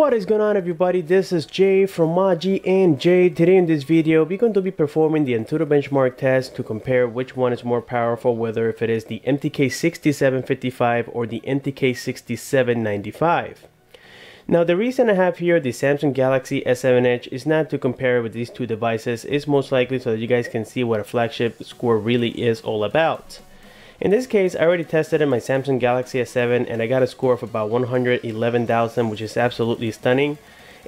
What is going on everybody, this is Jay from Mayi and Jay. Today in this video, we're going to be performing the Antutu benchmark test to compare which one is more powerful, whether if it is the MTK6755 or the MTK6795. Now the reason I have here the Samsung Galaxy S7 Edge is not to compare with these two devices, it's most likely so that you guys can see what a flagship score really is all about. In this case, I already tested in my Samsung Galaxy S7 and I got a score of about 111,000 which is absolutely stunning.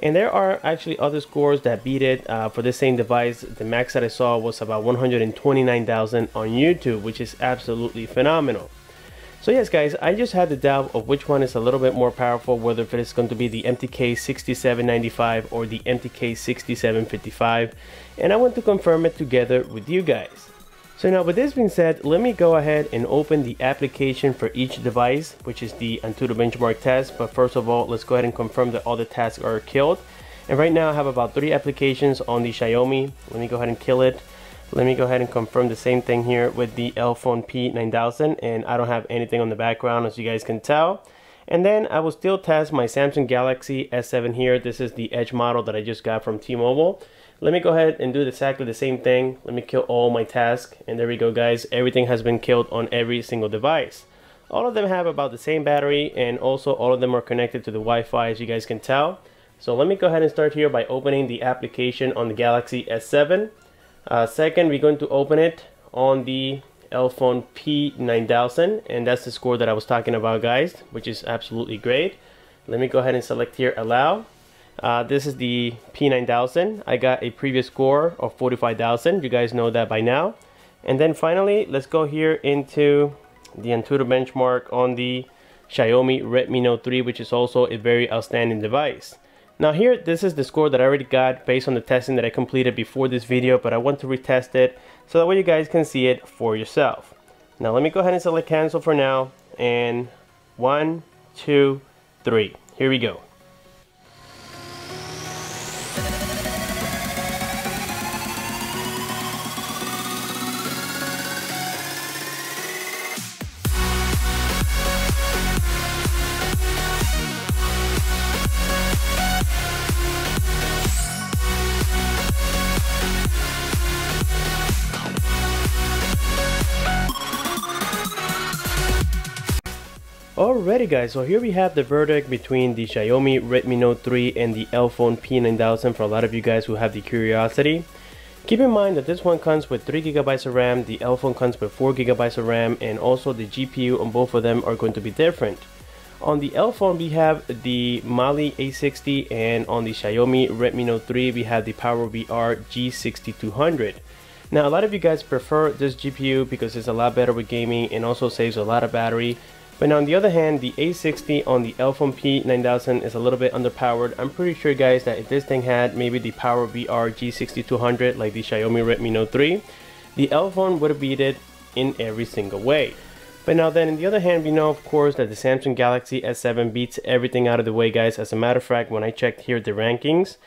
And there are actually other scores that beat it uh, for the same device. The max that I saw was about 129,000 on YouTube which is absolutely phenomenal. So yes guys, I just had the doubt of which one is a little bit more powerful, whether it is going to be the MTK 6795 or the MTK 6755 and I want to confirm it together with you guys. So now with this being said, let me go ahead and open the application for each device, which is the Antutu benchmark test. But first of all, let's go ahead and confirm that all the tasks are killed. And right now I have about three applications on the Xiaomi. Let me go ahead and kill it. Let me go ahead and confirm the same thing here with the Elephone P9000 and I don't have anything on the background as you guys can tell. And then I will still test my Samsung Galaxy S7 here. This is the Edge model that I just got from T-Mobile. Let me go ahead and do exactly the same thing. Let me kill all my tasks. And there we go, guys. Everything has been killed on every single device. All of them have about the same battery and also all of them are connected to the Wi-Fi as you guys can tell. So let me go ahead and start here by opening the application on the Galaxy S7. Uh, second, we're going to open it on the Elephone P9000 and that's the score that I was talking about guys, which is absolutely great. Let me go ahead and select here allow uh, this is the P9000. I got a previous score of 45,000. You guys know that by now. And then finally, let's go here into the Antutu benchmark on the Xiaomi Redmi Note 3, which is also a very outstanding device. Now here, this is the score that I already got based on the testing that I completed before this video, but I want to retest it so that way you guys can see it for yourself. Now let me go ahead and select cancel for now. And one, two, three. Here we go. Alrighty guys, so here we have the verdict between the Xiaomi Redmi Note 3 and the Elephone P9000 for a lot of you guys who have the curiosity. Keep in mind that this one comes with 3GB of RAM, the Elephone comes with 4GB of RAM, and also the GPU on both of them are going to be different. On the Elephone we have the Mali A60 and on the Xiaomi Redmi Note 3 we have the PowerVR G6200. Now a lot of you guys prefer this GPU because it's a lot better with gaming and also saves a lot of battery. But now on the other hand, the A60 on the Elephone P9000 is a little bit underpowered. I'm pretty sure guys that if this thing had maybe the PowerVR G6200 like the Xiaomi Redmi Note 3, the Elephone would have beat it in every single way. But now then, on the other hand, we know of course that the Samsung Galaxy S7 beats everything out of the way guys. As a matter of fact, when I checked here the rankings,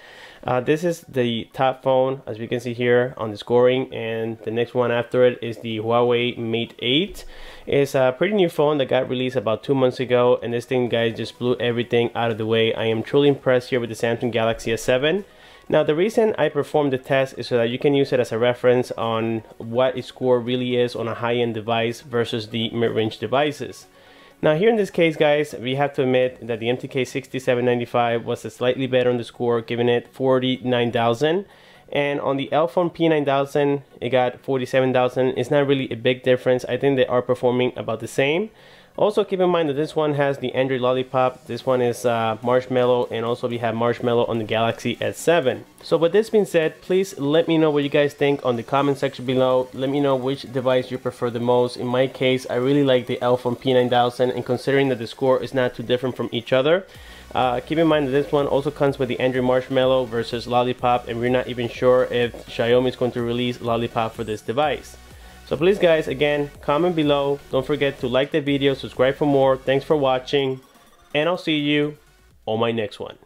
uh, this is the top phone as we can see here on the scoring and the next one after it is the Huawei Mate 8. It's a pretty new phone that got released about two months ago and this thing guys just blew everything out of the way. I am truly impressed here with the Samsung Galaxy S7. Now the reason I performed the test is so that you can use it as a reference on what a score really is on a high-end device versus the mid-range devices. Now here in this case guys, we have to admit that the MTK 6795 was a slightly better on the score, giving it 49,000. And on the Elephone P9000, it got 47,000. It's not really a big difference. I think they are performing about the same. Also keep in mind that this one has the Android Lollipop, this one is uh, Marshmallow, and also we have Marshmallow on the Galaxy S7. So with this being said, please let me know what you guys think on the comment section below. Let me know which device you prefer the most. In my case, I really like the Elephone P9000 and considering that the score is not too different from each other, uh, keep in mind that this one also comes with the Android Marshmallow versus Lollipop and we're not even sure if Xiaomi is going to release Lollipop for this device. So please guys, again, comment below. Don't forget to like the video, subscribe for more. Thanks for watching, and I'll see you on my next one.